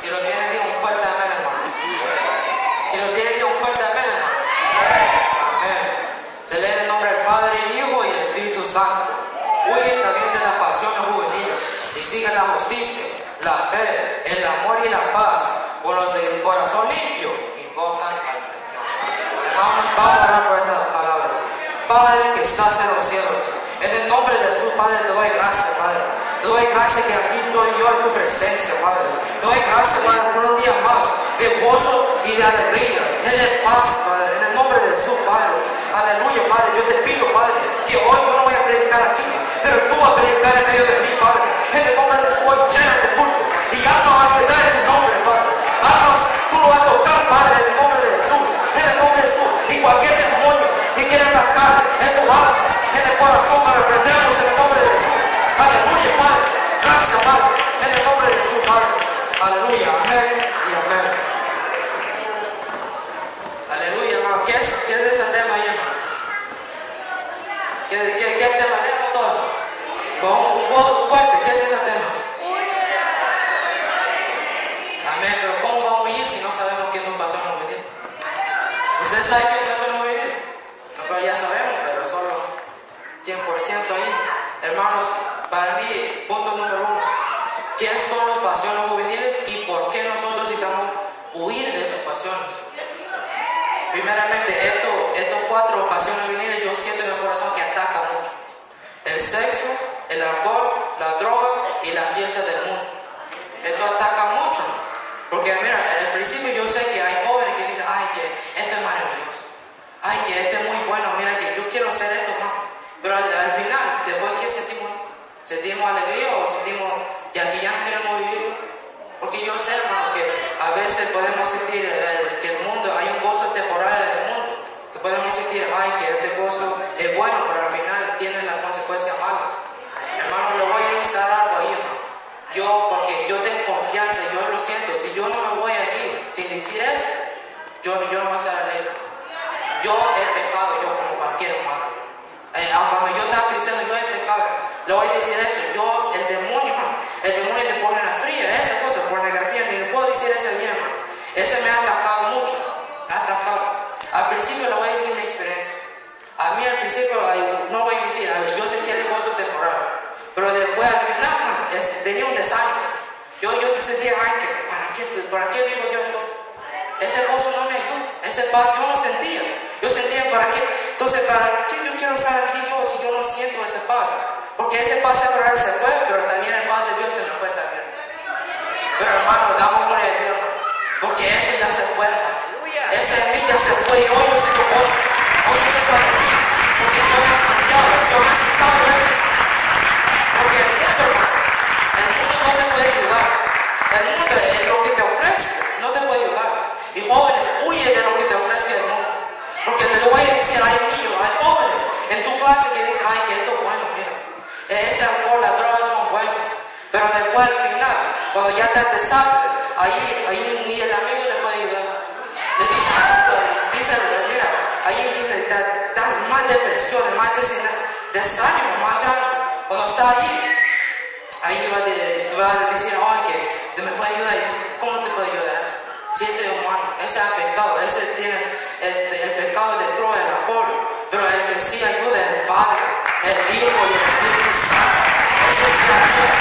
Si lo tiene, Dios, un fuerte amén, hermanos. Si lo tiene, Dios, un fuerte amén, hermanos. Amén. Se lee en el nombre del Padre, Hijo y el Espíritu Santo. Huyen también de las pasiones juveniles y sigan la justicia, la fe, el amor y la paz con los del corazón limpio. y Invocan al Señor. Hermanos, vamos a orar por esta palabra. Padre que estás en los cielos, en el nombre de Jesús, Padre, te doy gracias, Padre Doy gracias que aquí estoy yo en tu presencia, Padre. Doy gracias, Padre, por un día más de gozo y de alegría, y de paz, Padre, en el nombre de Jesús, Padre. Aleluya, Padre. Yo te pido, Padre, que hoy yo no voy a predicar aquí, pero tú vas a predicar en medio de mí, Padre. En el nombre de Jesús, llena ¿Usted sabe qué es un ya sabemos, pero solo 100% ahí. Hermanos, para mí, punto número uno, ¿qué son las pasiones juveniles y por qué nosotros necesitamos huir de esas pasiones? Primeramente, esto, estos cuatro pasiones juveniles yo siento en el corazón que atacan mucho. El sexo, el alcohol, la droga y la fiesta del mundo. Esto ataca mucho. Porque mira, al principio yo sé que hay jóvenes que dicen, ay, que esto es maravilloso. Ay, que esto es muy bueno, mira que yo quiero hacer esto más. Pero al, al final, después, ¿qué sentimos? ¿Sentimos alegría o sentimos ya que ya no queremos vivir? Porque yo sé, hermano, que a veces podemos sentir el- que el mundo, hay un gozo temporal en el mundo. Que podemos sentir, ay, que este gozo es bueno, pero al final tiene las consecuencias malas. Hermano, le voy a decir algo ahí, hermano. Yo, porque yo tengo confianza, yo lo siento. Si yo no me voy aquí sin decir eso, yo, yo no voy a alegre. Yo he pecado, yo como cualquier humano. Eh, cuando yo estaba cristiano, yo he pecado. Le voy a decir eso. Yo, el demonio, hermano, el demonio te pone la fría, esa cosa, pornografía, ni le puedo decir eso bien, hermano. Eso me ha atacado mucho. Me ha atacado. Al principio le voy a decir mi experiencia. A mí al principio, no voy a mentir, yo sentía el gozo temporal. Pero después al final, man, es- tenía un desánimo. Yo, yo sentía, ay, ¿para, qué, ¿para qué vivo yo entonces? Ese gozo no me ayuda, ese paz yo no sentía. Yo sentía, ¿para qué? Entonces, ¿para qué yo quiero estar aquí yo si yo no siento ese paz? Porque ese paz temporal se fue, pero también el paz de Dios se me fue también. Pero hermano, damos gloria a Dios, hermano. Porque eso ya se fue, hermano. Ese de mí ya se fue y hoy yo siento gozo. Hoy yo siento alegría. Porque Dios me ha cambiado, Dios me ha quitado eso. Porque el mundo, hermano, el mundo no te puede ayudar. El mundo es lo que te ofrece, no te puede ayudar. Y jóvenes, huye de lo que te ofrece el mundo. Porque te lo voy a decir, hay niños, hay jóvenes en tu clase que dicen, ay, que esto es. Ese alcohol, las drogas son buenos. Pero después al final, cuando ya está el desastre, ahí, ahí ni el amigo le puede ayudar. Le dice, "Ah, dice, mira, ahí dice, das más depresión, más desánimo, más grande. Cuando está allí, ahí va a decir, ay, que me puede ayudar. Y dice, ¿cómo te puede ayudar? Si ese es humano, ese es pecado, ese tiene el, el pecado de droga, el alcohol. Pero el que sí ayuda es el Padre, el Hijo el Espíritu Santo. Ese sí ayuda.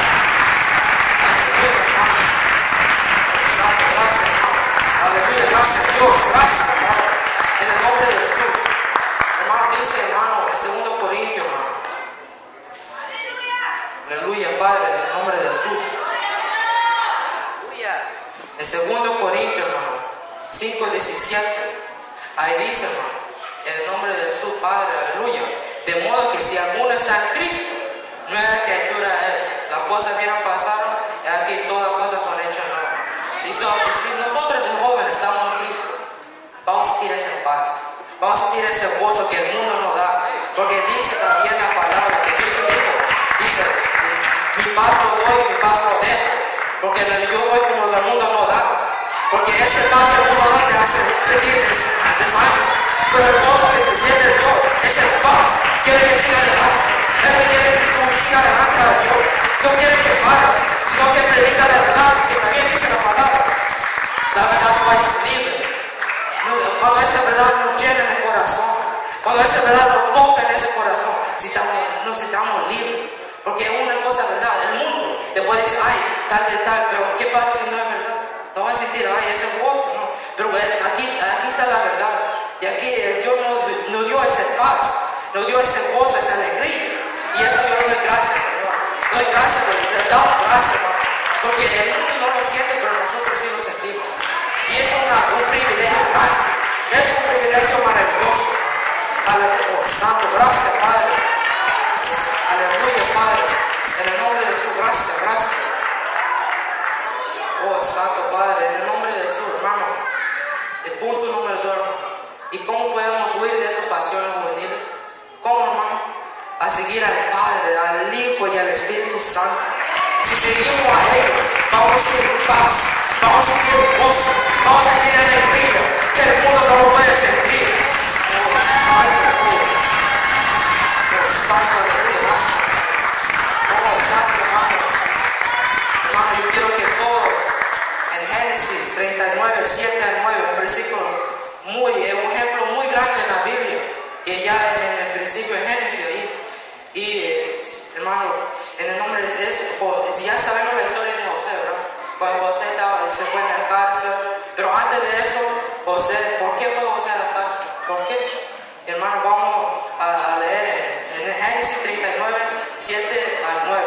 Aleluya, hermanos. Santo, gracias, hermano. Aleluya, gracias a Dios, gracias. En el nombre de Jesús. Hermano, dice, hermano, en 2 Corintios, hermano. Aleluya, Padre, en el nombre de Jesús. En 2 Corintios, hermano, 5, 17. Ahí dice, hermano, en el nombre de Jesús, Padre, aleluya. De modo que si alguno está en Cristo, nueva criatura es. Las cosas vieron pasaron, y aquí todas cosas son hechas nuevas. Si, si nosotros sentir esa paz. Vamos a sentir ese gozo que el mundo nos da. Porque dice también la palabra que Cristo dijo. Dice, mi paz lo doy, mi paz lo dejo. Porque yo doy como el mundo no da. Porque ese paz que el mundo da te hace sentir des- desánimo. Pero el gozo que te siente Dios es el paz. Quiere que siga adelante. Él no quiere que tú sigas adelante ¿qué pasa si no es vas a sentir, ay, ese gozo, no. Pero aquí, aquí está la verdad. Y aquí Dios nos, dio esa paz, nos dio ese gozo, esa alegría. Y eso yo doy gracias, Señor. Doy gracias, te damos gracias. Porque el mundo no lo siente, pero nosotros sí lo sentimos. Y es un privilegio grande. Es un privilegio maravilloso. Aleluya, Santo, gracias, Padre. Aleluya, Padre. En el nombre de su gracia, gracias. Oh, Santo Padre, en el nombre de su hermano. El punto número dos, ¿Y cómo podemos huir de estas pasiones juveniles? ¿Cómo, hermano? A seguir al Padre, al Hijo y al Espíritu Santo. Si seguimos a ellos, vamos a seguir en paz, vamos a sentir gozo, vamos fue en la cárcel, pero antes de eso, José, ¿por qué fue José a la cárcel? ¿Por qué? Hermano, vamos a, leer en, en, Génesis 39, 7 al 9.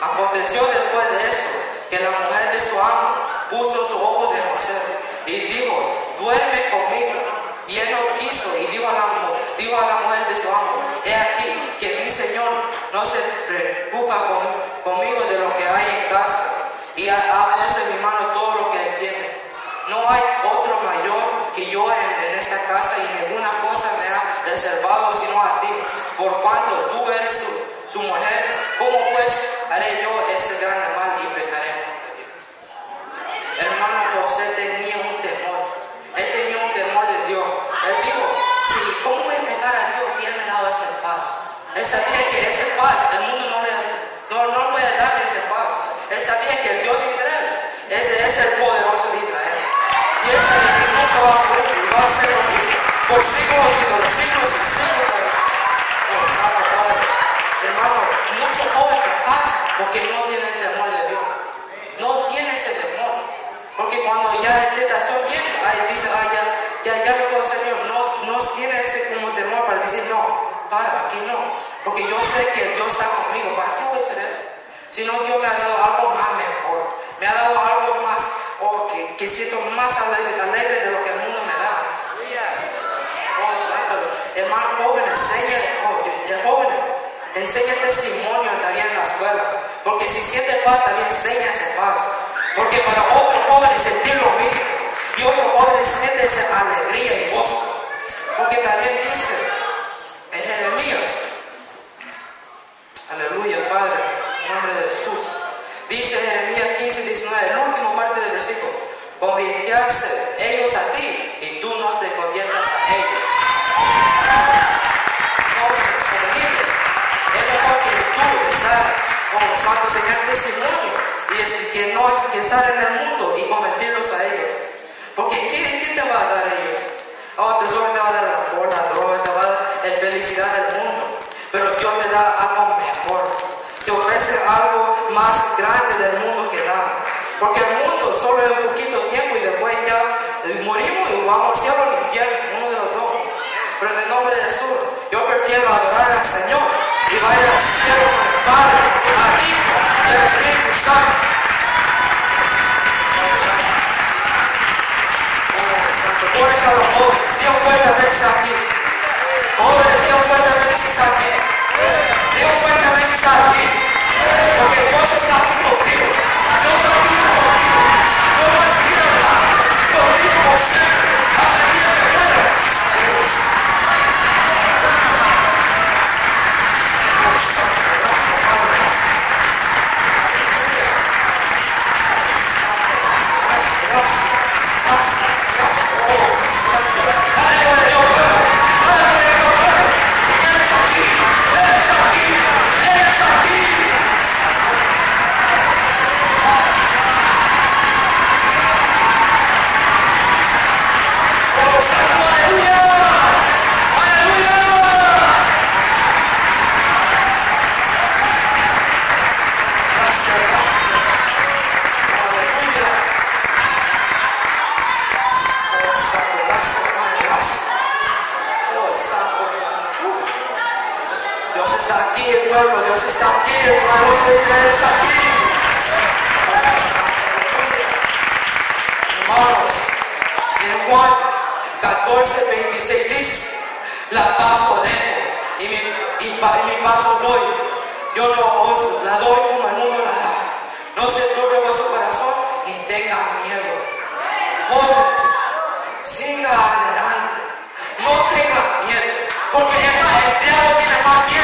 Aconteció después de eso que la mujer de su amo puso sus ojos en José y dijo, duerme conmigo. Y él no quiso y dijo a la, dijo a la mujer de su amo, he aquí que mi Señor no se preocupa conmigo de lo que hay en casa y ha, puesto en mi mano todo lo que él tiene. No hay otro mayor que yo en, esta casa y ninguna cosa me ha reservado sino a ti, por cuanto tú eres su, mujer, ¿cómo pues haré yo este gran mal y pecaré? Hermano José tenía un temor, él tenía un temor de Dios. Él dijo, ¿cómo voy a pecar a Dios si Él me daba esa paz? Él sabía que esa paz el mundo no le no, no puede darle esa paz. Él sabía que el Dios Israel ese es el poderoso de Israel. Y él sabe que nunca va a por siglos y por siglos y siglos. Hermano, muchos jóvenes fracasan porque no tienen temor de Dios. No tienen ese temor. Porque cuando ya la tentación viene, ahí dice, ah, ya, ya, ya puedo hacer Dios. No, no tiene ese como temor para decir, no, para, aquí no. Porque yo sé que Dios está conmigo. ¿Para qué voy a hacer eso? Si no, Dios me ha dado algo más mejor. Me ha dado algo más, oh, que, que, siento más alegre, alegre, de lo que el mundo me da. Oh, santo. Hermano, jóvenes, enseña, oh, jóvenes, enseña testimonio también en la escuela. Porque si siente paz, también enseña paz. Porque para otros jóvenes sentir lo mismo. Y otros jóvenes sienten esa alegría y gozo. Porque también dice en Jeremías Aleluya, Padre, en nombre de Jesús. Dice Jeremías 15, 19, la última parte del versículo. Convirtiarse ellos a ti y tú no te conviertas a ellos. Jóvenes, juveniles, es mejor que tú estás como santo señal testimonio y es que no es estar en el mundo y convertirlos a ellos. Porque ¿qué, te va a dar ellos? Oh, te va a dar la amor, la te va a dar la felicidad del mundo pero Dios te da algo mejor. Te ofrece algo más grande del mundo que da. Porque el mundo solo es un poquito tiempo y después ya morimos y vamos al cielo al infierno, uno de los dos. Pero en el nombre de Jesús, yo prefiero adorar al Señor y vaya al cielo con el Padre, al Hijo y al Espíritu Santo. Santo, el poderoso de Israel está aquí. Hermanos, en Juan 14, 26 dice, la paz os dejo y mi, y mi paso doy. Yo no os la doy como el mundo la da. No se turbe vuestro corazón ni tengan miedo. Jóvenes, siga adelante. No tengan miedo. Porque el diablo tiene más miedo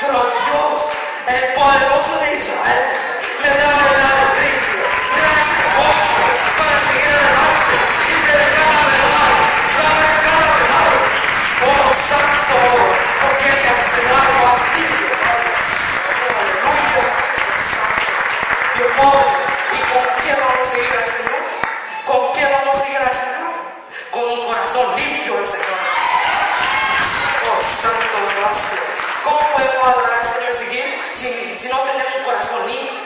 Pero Dios, el poderoso de Israel, me da la alegría, me da ese gozo para seguir adelante y predicar la verdad, la predicar la verdad. Oh, santo, porque lo has libre. Oh, aleluya, santo. Y jóvenes, ¿y con quién vamos a seguir al Señor? ¿Con quién vamos a seguir al Señor? Con un corazón limpio al Señor. Oh, santo, gracias. ¿Cómo podemos adorar al Señor si, si no tenemos un corazón limpio?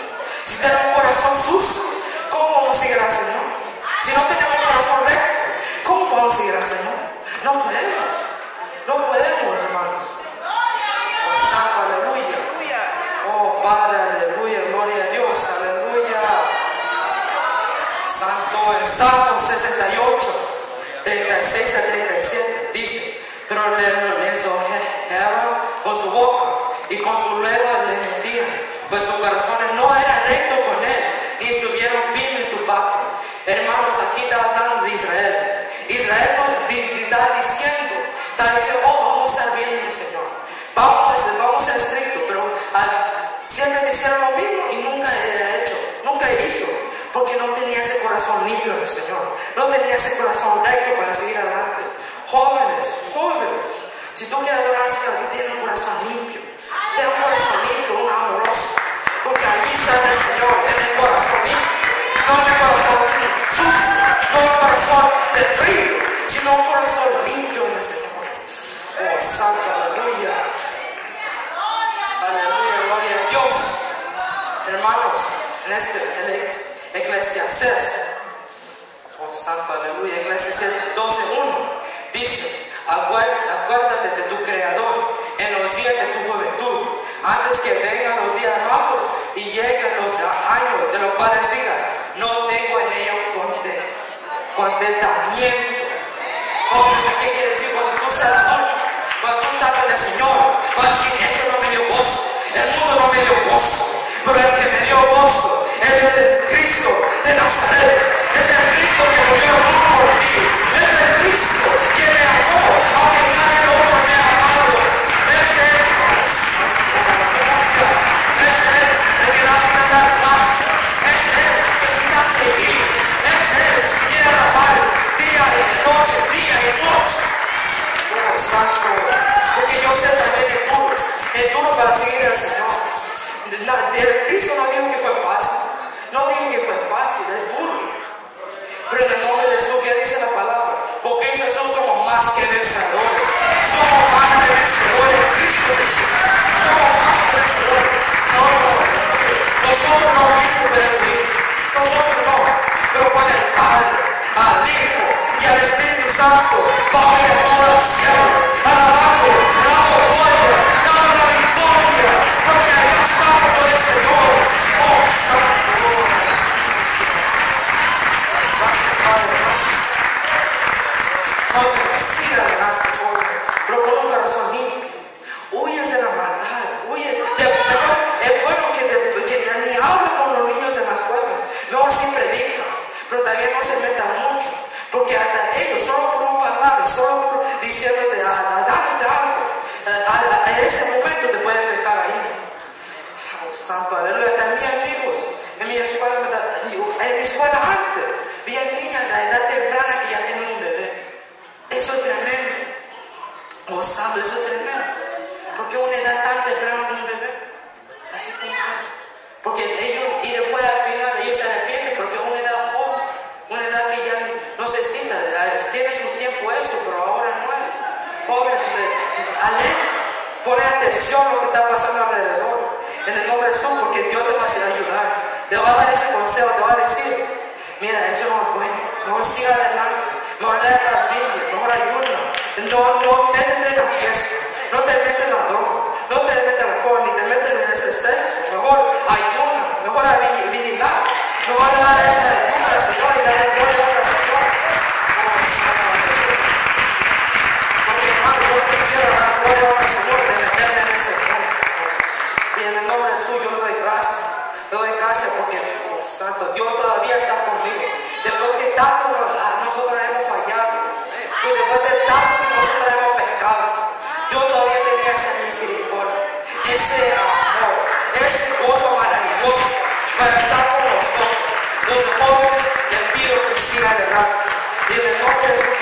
Si tenemos un corazón sucio, ¿cómo vamos a seguir al Señor? Si no tenemos un corazón recto, ¿cómo podemos seguir al Señor? No podemos. No podemos, hermanos. Oh, santo, aleluya. Oh, Padre, aleluya. Gloria a Dios, aleluya. Santo en Salmo con su boca y con su lengua le mentían, pues sus corazones no eran rectos con él, ni estuvieron firmes en su pacto. Hermanos, aquí está hablando de Israel. Israel nos está diciendo, está diciendo, oh, vamos a estar bien Señor. Vamos a ser, vamos a ser estrictos, pero ah, siempre hicieron lo mismo y nunca he hecho, nunca hizo, porque no tenía ese corazón limpio Señor, no tenía ese corazón recto para seguir adelante. Jóvenes, jóvenes, si tú quieres adorar al Señor, ten un corazón limpio, ten años de los cuales diga, no tengo en ello conte- contentamiento. Jóvenes, ¿qué quiere decir cuando tú seas? Cuando tú estás con el Señor, vas a decir, no me dio gozo, el mundo no me dio gozo, pero el que me dio gozo es el Cristo de Nazaret, es el Cristo que murió por mí, Santo, vamos a mira, eso no es bueno. Mejor siga adelante. Mejor lea la Biblia, mejor ayuda. No, no métete en la fiesta. No te metes en la droga. No te metes en alcohol, ni te metes en ese sexo. Mejor ayuna, mejor a vi- vigilar. Mejor dar esa Santo, Dios todavía está conmigo. Después que tanto ah, nosotros hemos fallado, pues después de tanto que nosotros hemos pecado, Dios todavía tenía esa misericordia, ese amor, ese gozo maravilloso para estar con nosotros. Los jóvenes les pido que sigan adelante. Y en el nombre de Jesús.